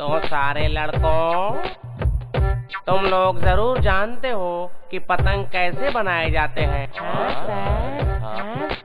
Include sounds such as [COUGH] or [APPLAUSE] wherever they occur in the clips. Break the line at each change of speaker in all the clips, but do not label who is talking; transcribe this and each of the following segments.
तो सारे लड़कों, तुम लोग ज़रूर जानते हो कि पतंग कैसे बनाए जाते हैं।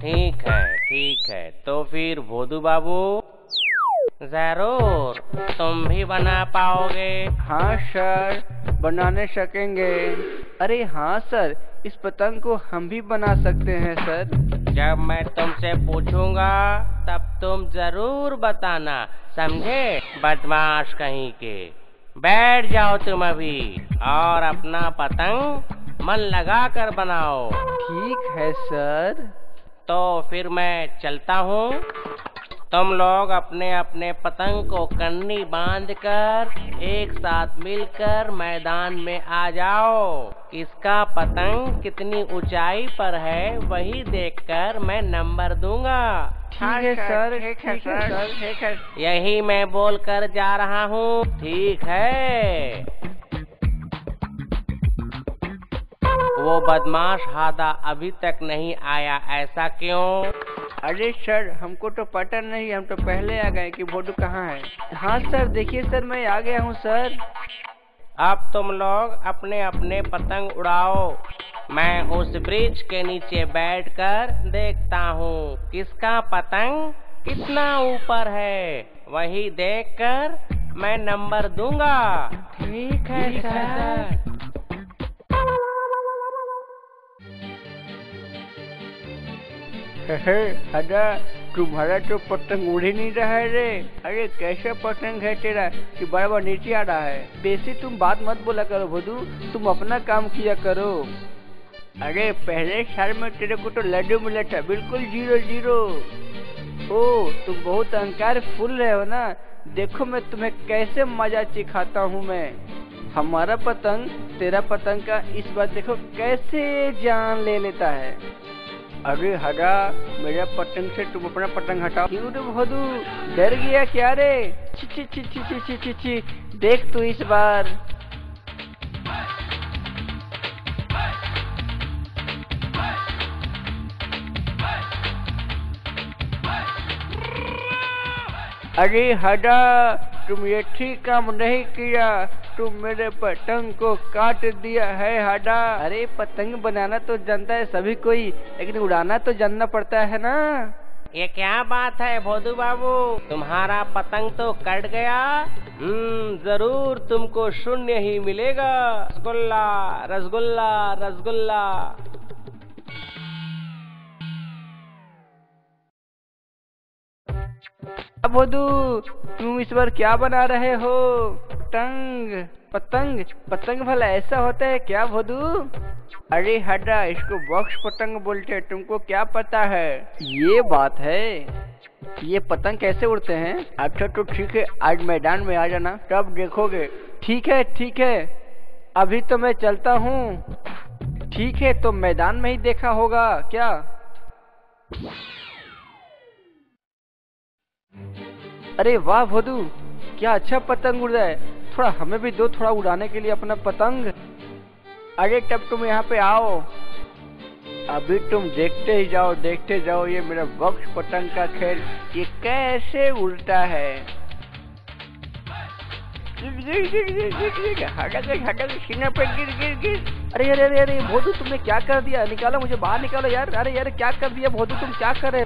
ठीक है ठीक है। तो फिर भोदू बाबू, ज़रूर तुम भी बना पाओगे।
हाँ सर, बनाने सकेंगे। अरे हाँ सर इस पतंग को हम भी बना सकते हैं सर।
जब मैं तुमसे पूछूँगा तब तुम ज़रूर बताना समझे? बदमाश कहीं के। बैठ जाओ तुम अभी और अपना पतंग मन लगा कर बनाओ।
ठीक है सर।
तो फिर मैं चलता हूँ। तुम लोग अपने अपने पतंग को कन्नी बाँध कर एक साथ मिलकर मैदान में आ जाओ। इसका पतंग कितनी ऊंचाई पर है वही देखकर मैं नंबर दूँगा।
ठीक है सर ठीक है सर ठीक है।
यही मैं बोल कर जा रहा हूँ। ठीक है। वो बदमाश हादा अभी तक नहीं आया ऐसा क्यों?
अरे सर हमको तो पता नहीं हम तो पहले आ गए कि भोटू कहाँ है। हाँ सर देखिए सर मैं आ गया हूँ सर।
अब तुम लोग अपने अपने पतंग उड़ाओ। मैं उस ब्रिज के नीचे बैठकर देखता हूँ। किसका पतंग कितना ऊपर है? वही देखकर मैं नंबर दूँगा।
ठीक है सर। अदा, तुम्हारा तो पतंग उड़ ही नहीं रहा है रे। अरे, कैसे पतंग है तेरा कि बार बार नीचे आ रहा है? बेसी तुम बात मत बोला करो भदू, तुम अपना काम किया करो। अरे, पहले साल में तेरे को तो लड्डू मिला था, बिल्कुल ज़ीरो ज़ीरो। ओ, तुम बहुत अहंकार फुल रहे हो ना। देखो मैं तुम्हें कैसे मज़ा चिखाता हूँ मैं। हमारा पतंग, तेरा पतंग का इस बार देखो कैसे जान ले लेता है। अरे हटा मेरा पतंग से तुम अपना पतंग हटाओ। क्यों रे भोदू डर गया क्या रे? ची ची ची ची ची ची ची देख तू इस बार। अरे हटा तुम ये ठीक काम नहीं किया। तुम मेरे पतंग को काट दिया है हडा। अरे पतंग बनाना तो जानता है सभी कोई लेकिन उड़ाना तो जानना पड़ता है ना।
ये क्या बात है भोदू बाबू? तुम्हारा पतंग तो कट गया। हम्म ज़रूर तुमको शून्य ही मिलेगा। रसगुल्ला रसगुल्ला रसगुल्ला।
अब तुम इस बार क्या बना रहे हो? पतंग पतंग पतंग भला ऐसा होता है क्या भोदू अरे हटा इसको बॉक्स पतंग बोलते हैं, तुमको क्या पता है? ये बात है। ये पतंग कैसे उड़ते हैं? अच्छा तो ठीक है, आज मैदान में आ जाना, तब देखोगे। ठीक है ठीक है। अभी तो मैं चलता हूँ। ठीक है तो मैदान में ही देखा होगा, क्या? अरे वाह भोदू, क्या अच्छा पतंग उड़ रहा है। थोड़ा हमें भी दो, थोड़ा उड़ाने के लिए अपना पतंग। अरे तब तुम यहाँ पे आओ? अभी तुम देखते ही जाओ, देखते जाओ ये मेरा बॉक्स पतंग का खेल, ये कैसे उड़ता है। अरे अरे अरे अरे, भोदू, तुमने क्या कर दिया? निकालो मुझे, बाहर निकालो यार। अरे, यार, क्या कर दिया? भोदू, तुम क्या कर रहे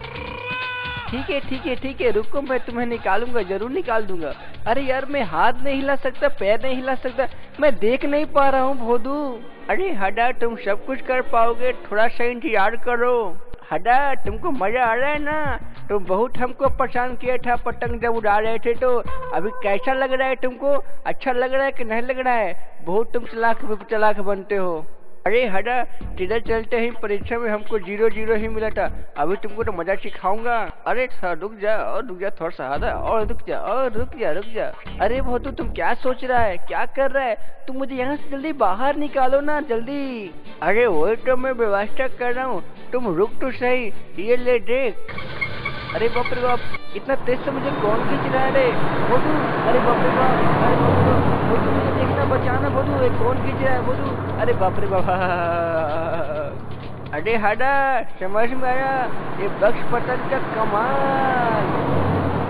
ठीक है ठीक है ठीक है, रुको, मैं तुम्हें निकालूँगा, ज़रूर निकाल दूँगा। अरे यार, मैं हाथ नहीं हिला सकता, पैर नहीं हिला सकता, मैं देख नहीं पा रहा हूँ भोदू। अरे हडा, तुम सब कुछ कर पाओगे, थोड़ा सा इंतज़ार करो। हटा तुमको मज़ा आ रहा है ना? तुम बहुत हमको परेशान किया था, पतंग जब उड़ा रहे थे तो। अभी कैसा लग रहा है तुमको? अच्छा लग रहा है कि नहीं लग रहा है? बहुत तुम चलाक चलाक बनते हो। अरे हटा तिधर चलते ही परीक्षा में हमको ज़ीरो ज़ीरो ही मिला था। अभी तुमको तो मज़ा सिखाऊँगा। अरे थोड़ा रुक जा, और रुक जा, थोड़ा सा आधा, और रुक जा, और रुक जा रुक जा। अरे भोतू तुम क्या सोच रहा है? क्या कर रहा है? तुम मुझे यहाँ से जल्दी बाहर निकालो ना, जल्दी। अरे वही तो मैं व्यवस्था कर रहा हूँ। तुम रुक तो सही, ये ले देख। अरे बाप रे बाप, इतना तेज से मुझे कौन खींच रहा है रे? भोतू अरे बाप रे बाप, अरे देखना बचाना बोलू ये कौन खींच भोतू अरे बाप रे बाबा अरे हाडा, समझ में आया? ये बक्स पतन का कमाल।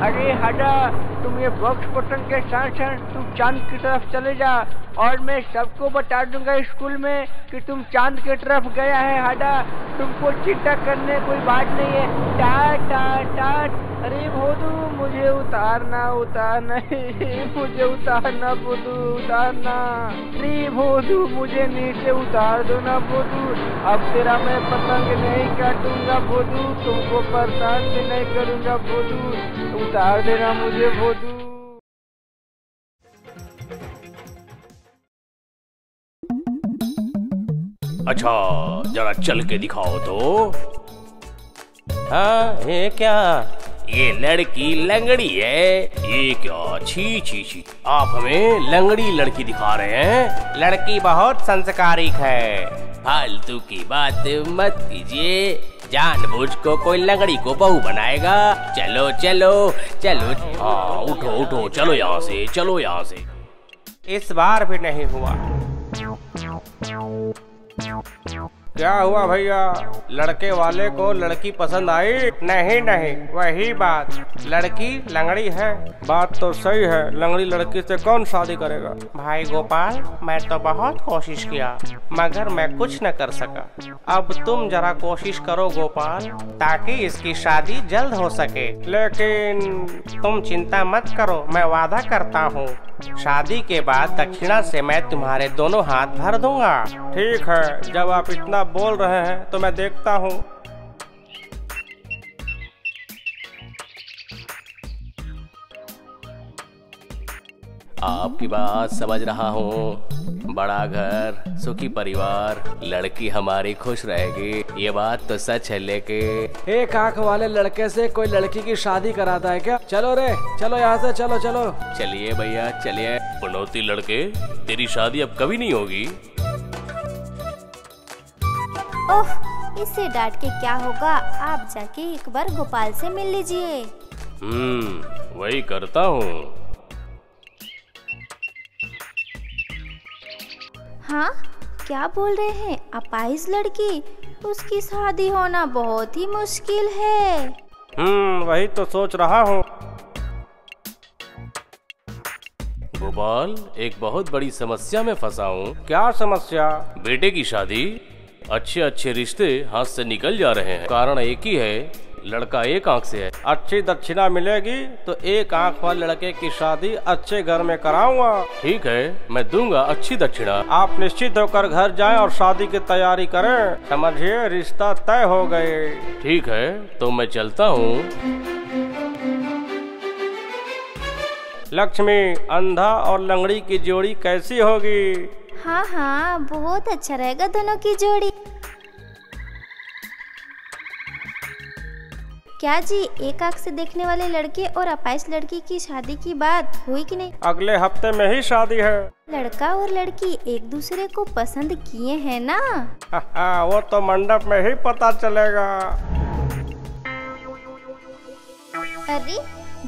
अरे हटा तुम ये बॉक्स पटन के साथ साथ तुम चाँद की तरफ़ चले जा, और मैं सबको बता दूँगा स्कूल में कि तुम चाँद की तरफ़ गया है, हाडा। तुमको चिंता करने कोई बात नहीं है। टाट टाट टाट अरे भोदू मुझे उतारना उतारना। [LAUGHS] मुझे उतारना भोदू उतारना। अरे भोदू मुझे नीचे उतार दो ना भोदू अब तेरा मैं पतंग नहीं काटूँगा भोदू तुमको परेशान भी नहीं करूँगा भोदू उतार देना मुझे भोदू
अच्छा जरा चल के दिखाओ तो। हाँ ये क्या? ये लड़की लंगड़ी है। ये क्या? छी छी छी। आप हमें लंगड़ी लड़की दिखा रहे हैं। लड़की बहुत संस्कारिक है। फालतू की बात मत कीजिए। जानबूझ को कोई लंगड़ी को बहू बनाएगा। चलो चलो चलो। हाँ उठो उठो, चलो यहाँ से, चलो यहाँ से। इस बार भी नहीं हुआ। क्या हुआ भैया? लड़के वाले को लड़की पसंद आई? नहीं नहीं वही बात। लड़की लंगड़ी है? बात तो सही है लंगड़ी लड़की से कौन शादी करेगा? भाई गोपाल मैं तो बहुत कोशिश किया मगर मैं कुछ न कर सका। अब तुम जरा कोशिश करो गोपाल ताकि इसकी शादी जल्द हो सके। लेकिन तुम चिंता मत करो मैं वादा करता हूँ। शादी के बाद दक्षिणा से मैं तुम्हारे दोनों हाथ भर दूँगा। ठीक है जब आप इतना बोल रहे हैं तो मैं देखता हूँ। आपकी बात समझ रहा हूँ? बड़ा घर सुखी परिवार लड़की हमारी खुश रहेगी। ये बात तो सच है लेके
एक आँख वाले लड़के से कोई लड़की की शादी कराता है क्या? चलो रे चलो यहाँ से चलो चलो।
चलिए भैया चलिए। पनौती लड़के तेरी शादी अब कभी नहीं होगी।
ओह इससे डांट के क्या होगा? आप जाके एक बार गोपाल से मिल लीजिए।
हम्म वही करता हूँ।
हाँ क्या बोल रहे हैं? अपाइज लड़की उसकी शादी होना बहुत ही मुश्किल है।
हम्म वही तो सोच रहा हूँ। गोपाल एक बहुत बड़ी समस्या में फंसा हूँ। क्या समस्या? बेटे की शादी? अच्छे अच्छे रिश्ते हाथ से निकल जा रहे हैं। कारण एक ही है, लड़का एक आँख से है। अच्छी दक्षिणा मिलेगी तो एक आँख वाले लड़के की शादी अच्छे घर में कराऊँगा। ठीक है, मैं दूँगा अच्छी दक्षिणा। आप निश्चित होकर घर जाएँ और शादी की तैयारी करें। समझिए, रिश्ता तय हो गए। ठीक है तो मैं चलता हूँ। लक्ष्मी, अंधा और लंगड़ी की जोड़ी कैसी होगी?
हाँ हाँ बहुत अच्छा रहेगा दोनों की जोड़ी। क्या जी एक आँख से देखने वाले लड़के और अपाइस लड़की की शादी की बात हुई कि नहीं?
अगले हफ़्ते में ही शादी है।
लड़का और लड़की एक दूसरे को पसंद किए हैं ना?
हाँ, वो तो मंडप में ही पता चलेगा।
अरे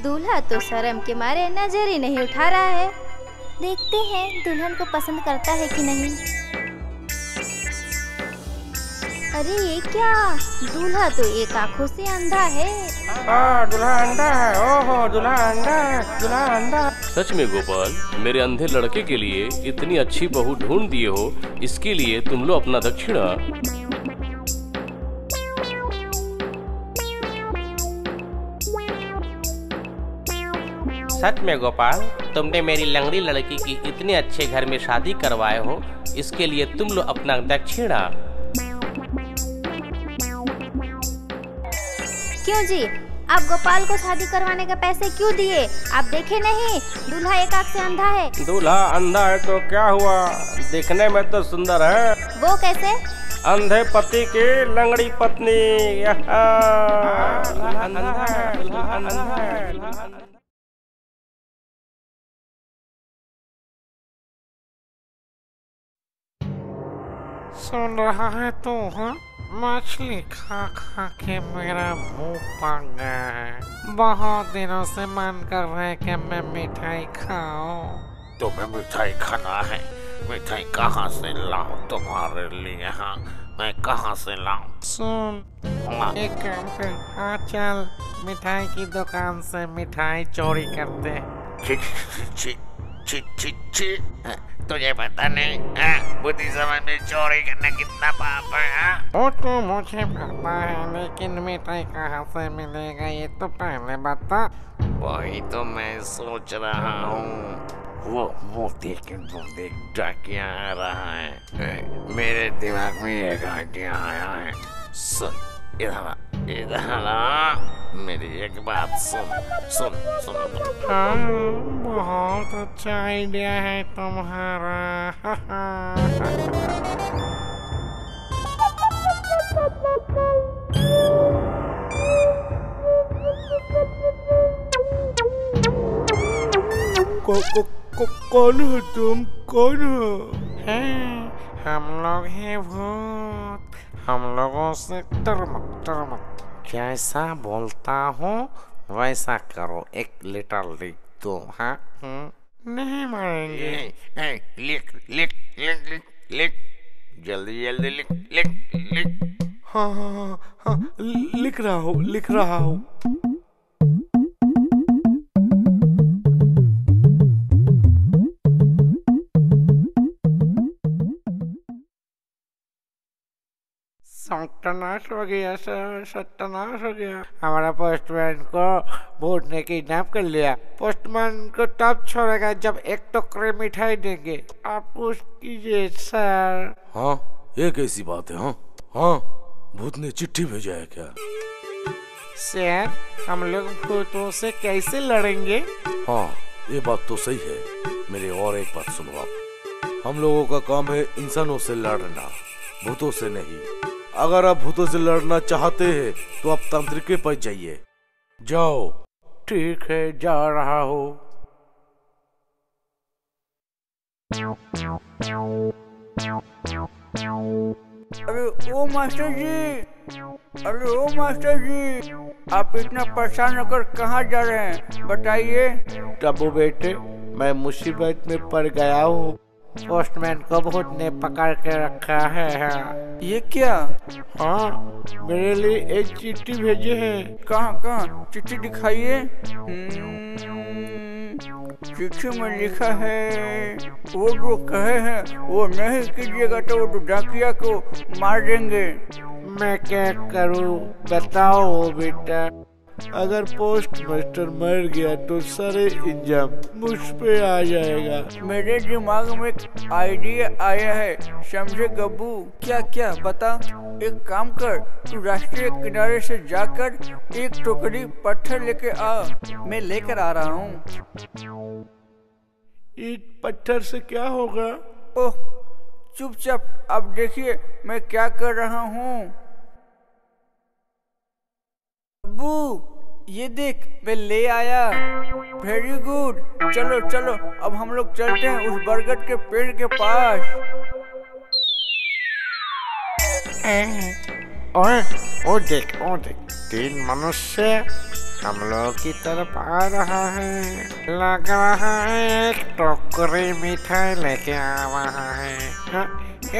दूल्हा तो शर्म के मारे नज़र ही नहीं उठा रहा है। देखते हैं दुल्हन को पसंद करता है कि नहीं। अरे ये क्या? दूल्हा तो एक आँखों से अंधा है।
हाँ दूल्हा अंधा है। ओहो दूल्हा अंधा है दूल्हा अंधा। सच में गोपाल मेरे अंधे लड़के के लिए इतनी अच्छी बहू ढूंढ दिए हो इसके लिए तुम लो अपना दक्षिणा। सच में गोपाल तुमने मेरी लंगड़ी लड़की की इतने अच्छे घर में शादी करवाए हो इसके लिए तुम लो अपना दक्षिणा
क्यों जी? आप गोपाल को शादी करवाने के पैसे क्यों दिए? आप देखे नहीं दूल्हा एक आँख से अंधा है।
दूल्हा अंधा है तो क्या हुआ? देखने में तो सुंदर है।
वो कैसे?
अंधे पति की लंगड़ी पत्नी यहाँ। दूल्हा अंधा है अंधा है।
सुन रहा है तू हाँ मछली खा खा के मेरा मुँह पक गया है। बहुत दिनों से मन कर रहा है कि मैं मिठाई खाऊं।
तुम्हें मिठाई खाना है? मिठाई कहाँ से लाऊं तुम्हारे लिए हाँ?
मैं कहाँ से लाऊं? सुन एक काम कर हाँ चल। मिठाई की दुकान से मिठाई चोरी करते
छी छी छी तुझे पता नहीं बुद्धि समय में चोरी करना कितना पाप है हाँ?
वो तो मुझे पता है लेकिन मिठाई कहाँ से मिलेगा ये तो पहले बता
वही तो मैं सोच रहा हूँ वो वो देख वो देख डाकिया आ रहा है मेरे दिमाग में एक आइडिया आया है सुन इधर इधर आ मेरी एक बात सुन सुन सुन।
हाँ बहुत अच्छा आइडिया है तुम्हारा।
को, को, को, कौन हो तुम? कौन हो?
हैं, हम लोग हैं भूत। हम लोगों से डर मत डर मत जैसा बोलता हूँ वैसा करो। एक लेटर लिख दो हाँ? हम्म, नहीं मारेंगे।
लिख लिख लिख लिख लिख। जल्दी जल्दी लिख लिख लिख।
हाँ हाँ हाँ हाँ लिख रहा हूँ लिख रहा हूँ।
सत्यानाश हो गया सर सत्यानाश हो गया हमारा पोस्टमैन को भूत ने किडनैप कर लिया। पोस्टमैन को तब छोड़ेगा जब एक टोकरे मिठाई देंगे। आप कुछ कीजिए सर
हाँ ये कैसी बात है हाँ? हाँ भूत ने चिट्ठी भेजा है क्या?
सर हम लोग भूतों से कैसे लड़ेंगे?
हाँ ये बात तो सही है। मेरी और एक बात सुनो आप। हम लोगों का काम है इंसानों से लड़ना भूतों से नहीं। अगर आप भूतों से लड़ना चाहते हैं तो आप तांत्रिक के पास जाइए। जाओ।
ठीक है जा रहा हो।
अरे ओ मास्टर जी! अरे ओ मास्टर जी! आप इतना परेशान होकर कहाँ जा रहे हैं? बताइए।
तबू बेटे मैं मुसीबत में पड़ गया हूँ। पोस्टमैन को भूत ने पकड़ के रखा है हाँ।
ये क्या?
हाँ मेरे लिए एक चिट्ठी भेजे है।
कहाँ कहाँ? चिट्ठी दिखाइए। हम्म, चिट्ठी में लिखा है वो जो कहे हैं वो नहीं कीजिएगा तो वो डाकिया को मार देंगे।
मैं क्या करूँ? बताओ बेटा।
अगर पोस्ट मास्टर मर गया तो सारे इंजाम मुझ पे आ जाएगा।
मेरे दिमाग में एक आइडिया आया है समझे गब्बू। क्या क्या बता। एक काम कर तू राष्ट्रीय किनारे से जाकर एक टोकरी पत्थर लेके आ। मैं लेकर आ रहा हूँ।
ईट पत्थर से क्या होगा?
ओह चुपचाप अब देखिए मैं क्या कर रहा हूँ। अब्बू, ये देख, मैं ले आया। वेरी गुड चलो चलो, अब हम लोग चलते हैं उस बरगद के पेड़ के पास।
ओए, ओ देख ओ देख, तीन मनुष्य हम लोग की तरफ़ आ रहा है। लग रहा है एक टोकरी मिठाई लेके आ रहा है [LAUGHS]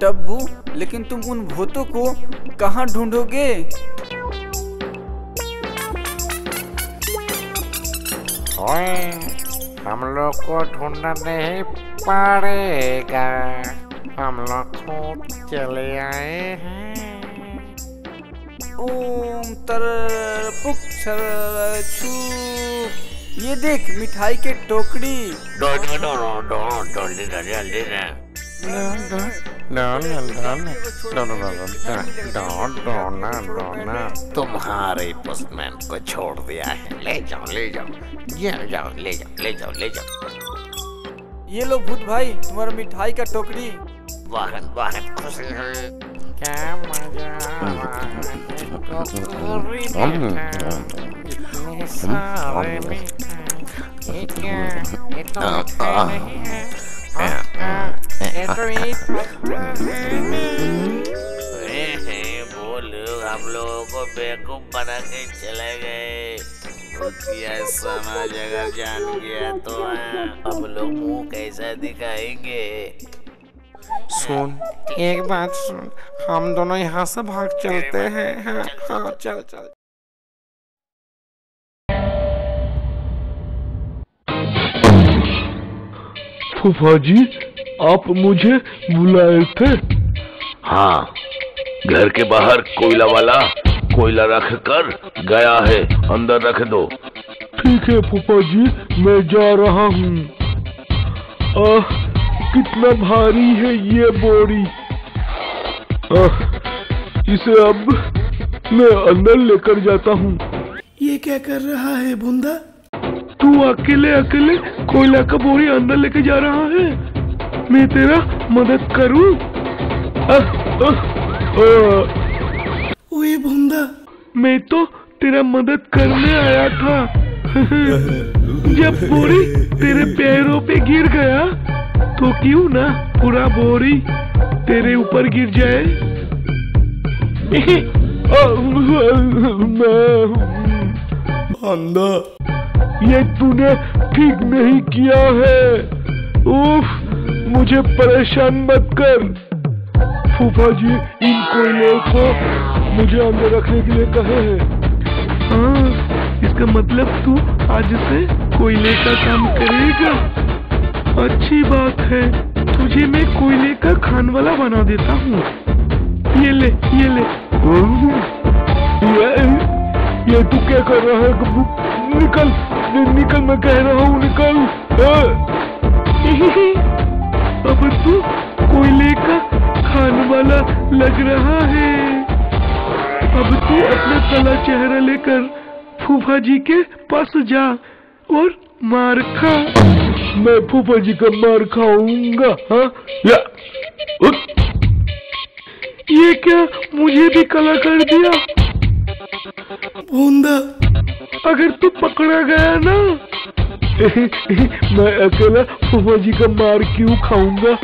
डब्बू लेकिन तुम उन भूतों को कहाँ ढूंढोगे?
हम लोग को ढूंढना नहीं पड़ेगा। हम लोग खुद चले आए हैं।
ओम तरर पुक छरर छू ये देख मिठाई के टोकरी
डो डो डो डो डो जल्दी ना जल्दी ना तुम्हारे पोस्टमैन को छोड़ दिया है ले जाओ ले जाओ जाओ जाओ ले जाओ ले जाओ ले जाओ
ये लो भूत भाई तुम्हारा मिठाई का टोकरी
वाहन वाहन खुशी
क्या मज़ा
हम लोगों को बेवकूफ़ बना के चले गए भूतिया अगर जान गया तो हम लोग मुँह कैसा दिखाएँगे सुन। एक बात सुन, हम दोनों यहाँ से भाग चलते हैं। हाँ हाँ चल चल।
फूफा जी आप मुझे बुलाए थे।
हाँ घर के बाहर कोयला वाला कोयला रख कर गया है अंदर रख दो।
ठीक है फूफा जी मैं जा रहा हूँ। कितना भारी है ये बोरी। आह इसे अब मैं अंदर लेकर जाता हूँ।
ये क्या कर रहा है बुंदा?
तू अकेले अकेले कोयला का बोरी अंदर लेके जा रहा है? मैं तेरा मदद करूँ?
ओए बुंदा।
मैं तो तेरा मदद करने आया था। जब बोरी तेरे पैरों पे गिर गया तो क्यों ना पूरा बोरी तेरे ऊपर गिर जाए? [LAUGHS]
अंधा
ये तूने ठीक नहीं किया है। उफ मुझे परेशान मत कर। फूफा जी इन कोयले को मुझे अंदर रखने के लिए कहे हैं। हाँ इसका मतलब तू आज से कोयले का काम करेगा। अच्छी बात है तुझे मैं कोयले का खान वाला बना देता हूँ। ये ले ये ले। ये, ये तू क्या कर रहा है? निकल। निकल, मैं कह रहा हूँ निकल। अब तू कोयले का खाने वाला लग रहा है। अब तू अपना कला चेहरा लेकर फूफा जी के पास जा और मार खा। मैं फूफा जी का मार खाऊँगा हाँ? या! ये क्या मुझे भी कला कर दिया?
बुंदा
अगर तू पकड़ा गया ना मैं अकेला फूफा जी का मार क्यों खाऊँगा?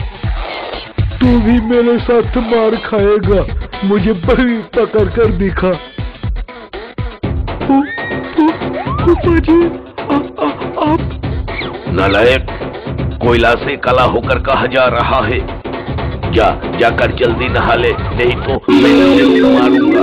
तू भी मेरे साथ मार खाएगा मुझे बड़ी पकड़ कर दिखा। फूफा जी आ, आ, आप?
नालायक कोयला से काला होकर कहा जा रहा है। जा जाकर जल्दी नहा ले नहीं तो मैं मारूँगा।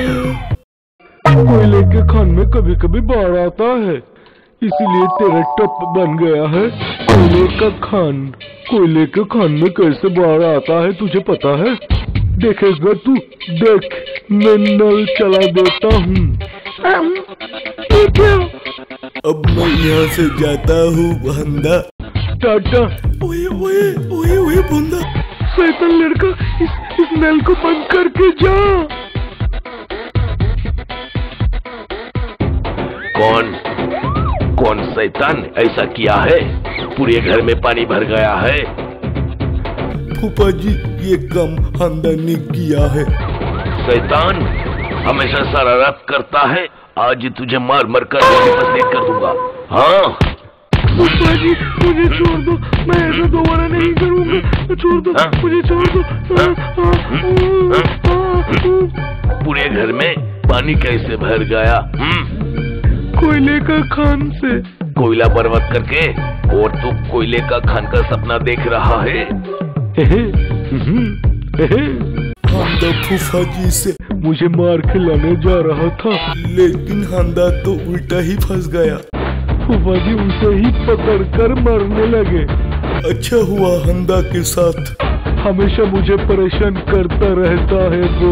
के खान में कभी कभी बाढ़ आता है इसीलिए तेरा टप बन गया है। कोयले का खान कोयले के खान में कैसे बाढ़ आता है तुझे पता है? देखेगा तू देख मैं नल चला देता हूँ।
अब मैं यहाँ से जाता हूँ बंदा।
टाटा।
ओए ओए ओए ओए बूंदा।
शैतान लड़का इस इस नल को बंद करके जा।
कौन? कौन शैतान ऐसा किया है? पूरे घर में पानी भर गया है।
फूफा जी ये कम हंदा ने किया है।
शैतान हमेशा शरारत करता है। आज तुझे मार मर कर कर दूँगा। हाँ?
फूफा जी मुझे छोड़ दो। मैं ऐसा दोबारा नहीं करूँगा। छोड़ दो।
हाँ?
मुझे छोड़ दो। आ, आ,
पूरे घर में पानी कैसे भर गया? हम्म?
कोयले का खान से।
कोयला बर्बाद करके और तू कोयले का खान का सपना देख रहा है?
हम्म,
हंदा फूफा जी से
मुझे मार खिलाने जा रहा था।
लेकिन हंदा तो उल्टा ही फंस गया।
फूफा जी उसे ही पकड़ कर मारने लगे।
अच्छा हुआ हंदा के साथ।
हमेशा मुझे परेशान करता रहता है वो